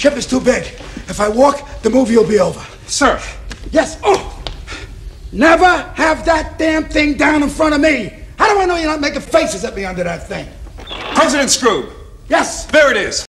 Ship is too big. If I walk, the movie will be over. Sir. Yes. Oh! Never have that damn thing down in front of me. How do I know you're not making faces at me under that thing? President Skroob. Yes. There it is.